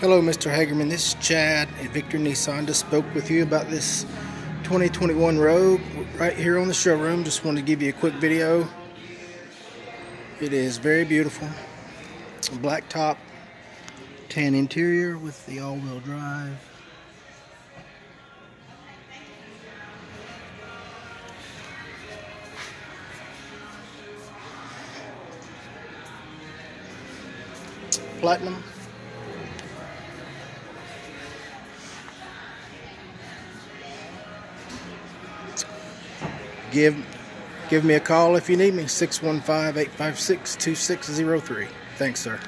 Hello, Mr. Hagerman. This is Chad at Victory Nissan. Just spoke with you about this 2021 Rogue right here on the showroom. Just wanted to give you a quick video. It is very beautiful. Black top, tan interior with the all-wheel drive. Platinum. Give give me a call if you need me. 615-856-2603. Thanks, sir.